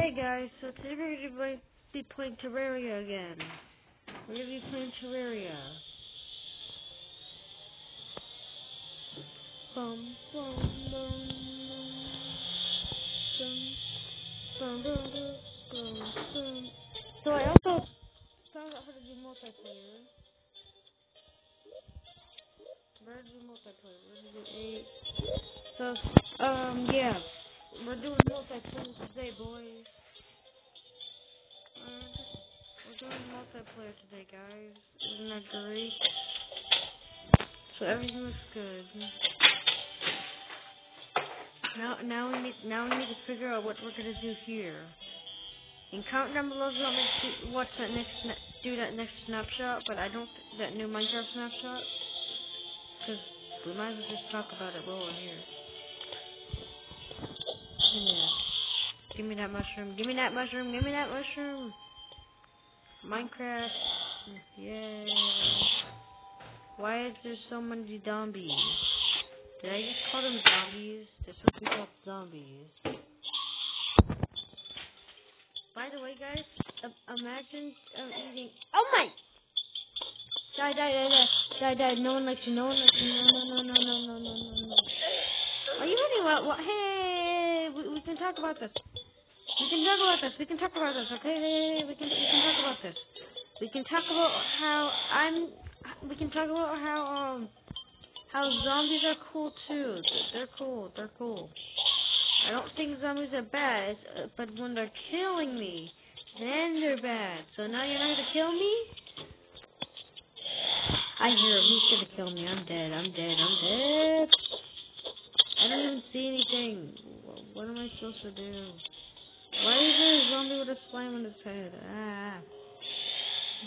Hey guys, so today we're going to be playing Terraria again. We're going to be playing Terraria. Bum, bum, bum, bum, bum, bum, bum. So I also found out how to do multiplayer. Where do multiplayer? Where do eight? So, um, yeah. We're doing multiplayer today, boys. Uh, we're doing multiplayer today, guys. Isn't that great? So everything looks good. Now, now we need, now we need to figure out what we're gonna do here. And comment down below if you want me to do- watch that next, do that next snapshot. But I don't that new Minecraft snapshot, because we might as well just talk about it while we're here. Yeah. Give me that mushroom. Give me that mushroom. Give me that mushroom. Minecraft. Yeah. Why is there so many zombies? Did I just call them zombies? They're supposed to called zombies. By the way, guys, imagine um, eating. Oh my! Die, die, die, die, die, die! No one likes you. No one likes you. No, no, no, no, no, no, no, no. Are you ready? What? What? Hey talk about this. We can talk about this. We can talk about this. Okay, we can we can talk about this. We can talk about how I'm. We can talk about how um how zombies are cool too. They're cool. They're cool. I don't think zombies are bad, but when they're killing me, then they're bad. So now you're not gonna kill me? I hear him. He's gonna kill me. I'm dead. I'm dead. I'm dead. I don't even see anything. Wh- What am I supposed to do? Why is there a zombie with a slime on his head? Ah.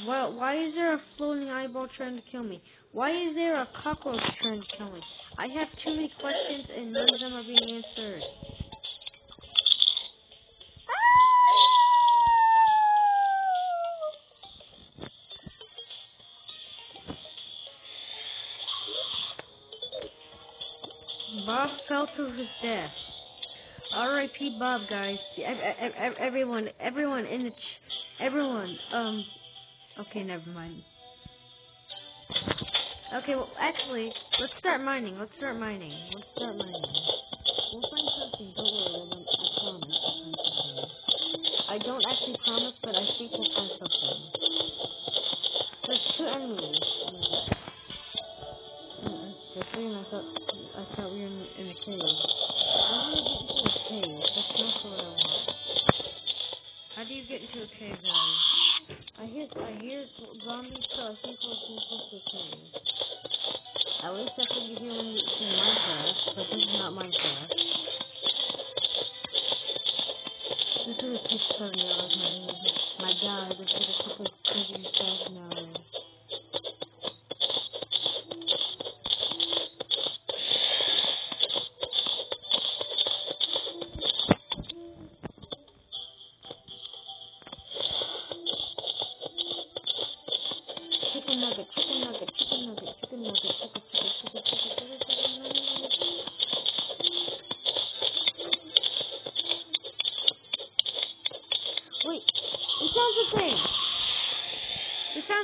Why is there a floating eyeball trying to kill me? Why is there a cockroach trying to kill me? I have too many questions and none of them are being answered. Bob fell to his death. R.I.P. Bob, guys. Ev- ev- ev- Everyone, everyone in the, ch- everyone. Um, okay, never mind. Okay, well, actually, let's start mining. Let's start mining. Let's start mining. We'll find something. Don't worry. I, promise. I don't actually promise, but I think we'll find something. There's two enemies. Mm, There's three, I thought we were in, a cave. Cave. That's not what I want. How do you get into a cave, guys? I hear I hear zombies, so I think we'll get into a cave. At least that's what you hear when you see Minecraft, but this is not Minecraft. This is a six tornado. My god, this is a couple crazy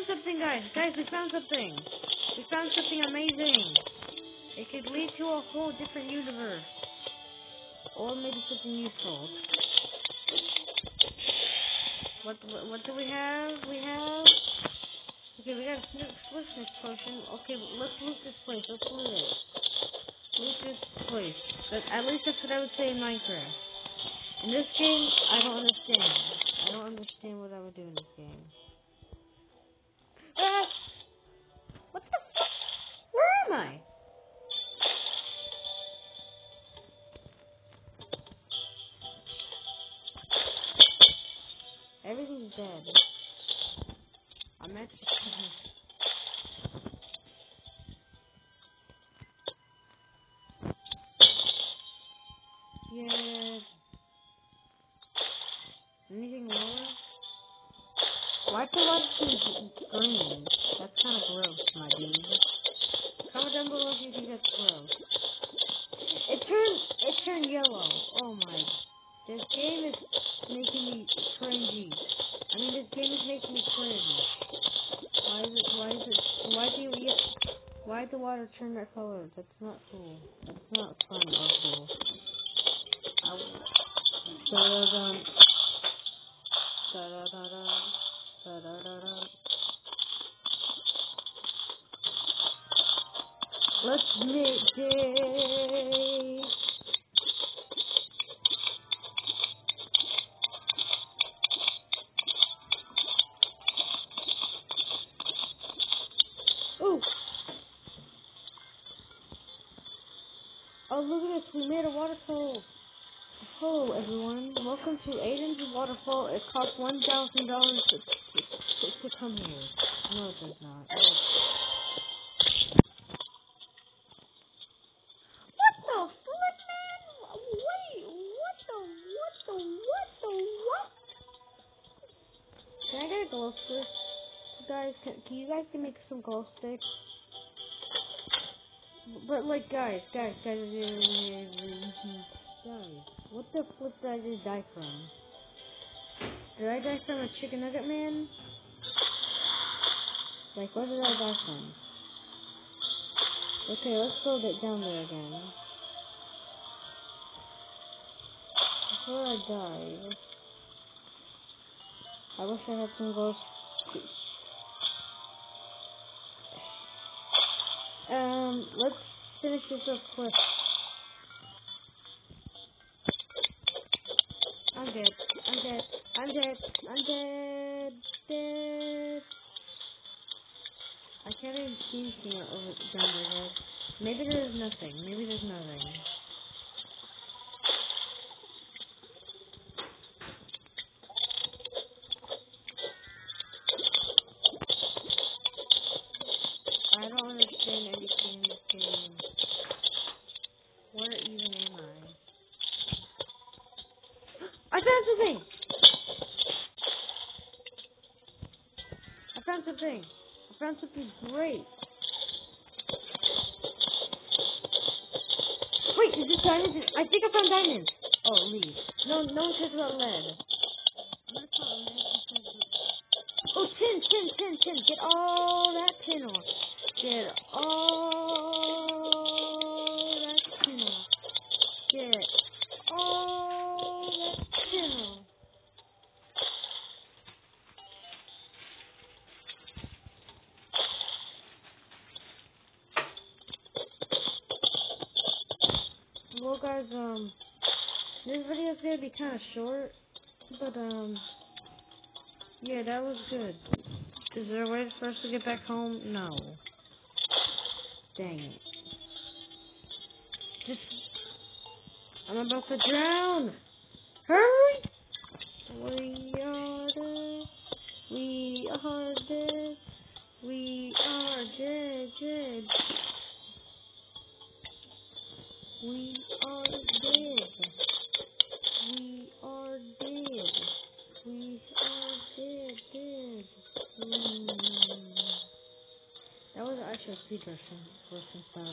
something, guys. Guys, we found something. We found something amazing. It could lead to a whole different universe. Or maybe something useful. What, what, what do we have? We have... Okay, we got a swift- swiftness potion. Okay, let's loot this place. Let's loot it. Loot this place. But at least that's what I would say in Minecraft. In this game, I don't understand. Why the water turn that color? That's not cool. That's not fun or cool. Da-da-da. Da-da-da-da. Da-da-da-da. Let's make it. Ooh. Oh, look at this. We made a waterfall. Hello, everyone. Welcome to Aaden's Waterfall. It costs $1,000 to, to, to, to come here. No, it does not. What the flip, man? Wait, what the, what the, what the, what? Can I get a glow stick? Guys, can, can you guys can make some glow sticks? But like, guys, guys, guys, guys, what the flip did I just die from? Did I die from a chicken nugget man? Like, what did I die from? Okay, let's go get down there again. Before I die, I wish I had some ghost. Um, let's finish this up quick. I'm dead. I'm dead. Dead. I can't even see anything over down there, guys. Maybe there's nothing. Maybe there's nothing. I don't understand anything in. Where even am I? I found something! Something! I found something great! Wait, is this diamonds? I think I found diamonds! Oh, leave. No, no one cares about lead. Oh, tin, tin, tin, tin! Get all that tin off! Get all that tin off! Get all that tin off! Well, guys, um, this video is gonna be kind of short, but um, yeah, that was good. Is there a way for us to get back home? No. Dang it. Just, I'm about to drown. Hurry! We a speed version, version by the